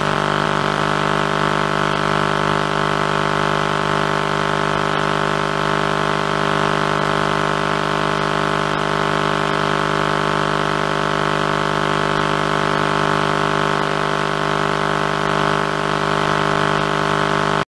you